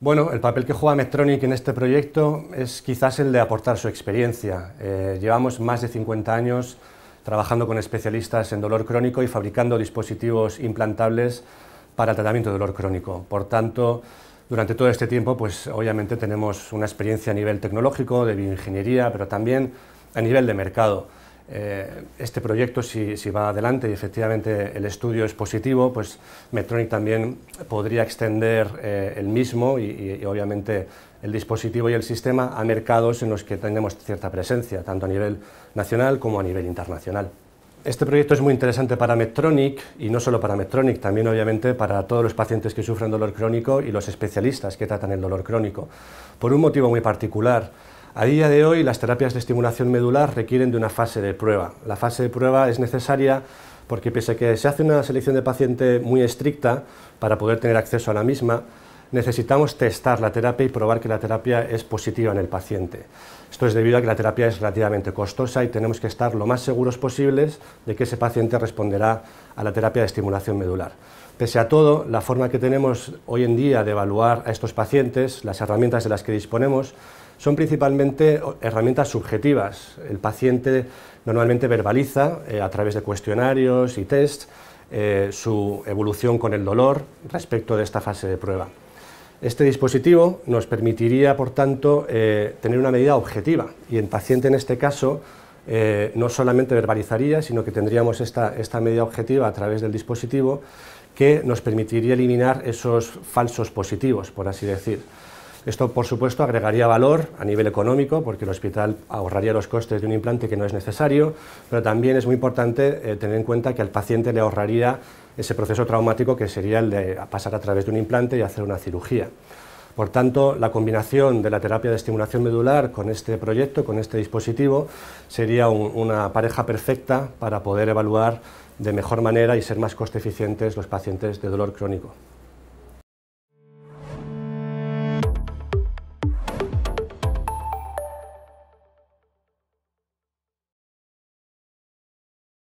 Bueno, el papel que juega Medtronic en este proyecto es quizás el de aportar su experiencia. Eh, llevamos más de 50 años trabajando con especialistas en dolor crónico y fabricando dispositivos implantables para el tratamiento de dolor crónico. Por tanto, durante todo este tiempo, pues obviamente tenemos una experiencia a nivel tecnológico, de bioingeniería, pero también a nivel de mercado. Eh, este proyecto, si, va adelante y efectivamente el estudio es positivo, pues Medtronic también podría extender eh, el mismo y, obviamente el dispositivo y el sistema a mercados en los que tenemos cierta presencia, tanto a nivel nacional como a nivel internacional. Este proyecto es muy interesante para Medtronic y no solo para Medtronic, también obviamente para todos los pacientes que sufren dolor crónico y los especialistas que tratan el dolor crónico, por un motivo muy particular. A día de hoy las terapias de estimulación medular requieren de una fase de prueba. La fase de prueba es necesaria porque pese a que se hace una selección de paciente muy estricta para poder tener acceso a la misma, necesitamos testar la terapia y probar que la terapia es positiva en el paciente. Esto es debido a que la terapia es relativamente costosa y tenemos que estar lo más seguros posibles de que ese paciente responderá a la terapia de estimulación medular. Pese a todo, la forma que tenemos hoy en día de evaluar a estos pacientes, las herramientas de las que disponemos, son principalmente herramientas subjetivas. El paciente normalmente verbaliza eh, a través de cuestionarios y tests eh, su evolución con el dolor respecto de esta fase de prueba. Este dispositivo nos permitiría, por tanto, eh, tener una medida objetiva y el paciente en este caso no solamente verbalizaría, sino que tendríamos esta, esta medida objetiva a través del dispositivo que nos permitiría eliminar esos falsos positivos, por así decir. Esto, por supuesto, agregaría valor a nivel económico, porque el hospital ahorraría los costes de un implante que no es necesario, pero también es muy importante eh, tener en cuenta que al paciente le ahorraría ese proceso traumático que sería el de pasar a través de un implante y hacer una cirugía. Por tanto, la combinación de la terapia de estimulación medular con este proyecto, con este dispositivo, sería una pareja perfecta para poder evaluar de mejor manera y ser más coste eficientes los pacientes de dolor crónico.